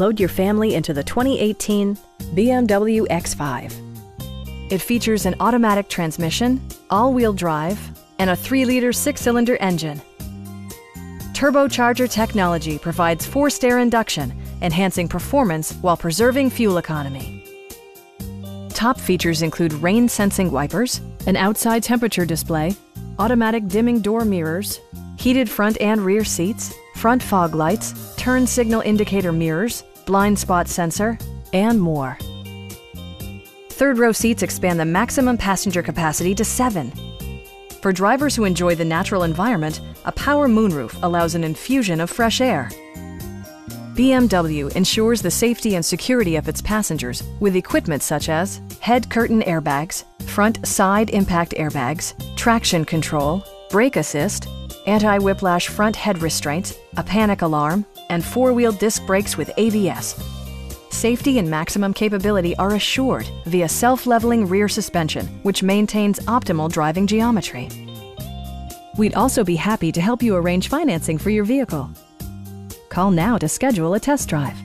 Load your family into the 2018 BMW X5. It features an automatic transmission, all-wheel drive, and a 3-liter six-cylinder engine. Turbocharger technology provides forced air induction, enhancing performance while preserving fuel economy. Top features include rain-sensing wipers, an outside temperature display, automatic dimming door mirrors, heated front and rear seats, front fog lights, turn signal indicator mirrors, blind spot sensor, and more. Third row seats expand the maximum passenger capacity to seven. For drivers who enjoy the natural environment, a power moonroof allows an infusion of fresh air. BMW ensures the safety and security of its passengers with equipment such as head curtain airbags, front side impact airbags, traction control, brake assist, anti-whiplash front head restraints, a panic alarm, and four-wheel disc brakes with ABS. Safety and maximum capability are assured via self-leveling rear suspension, which maintains optimal driving geometry. We'd also be happy to help you arrange financing for your vehicle. Call now to schedule a test drive.